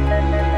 Música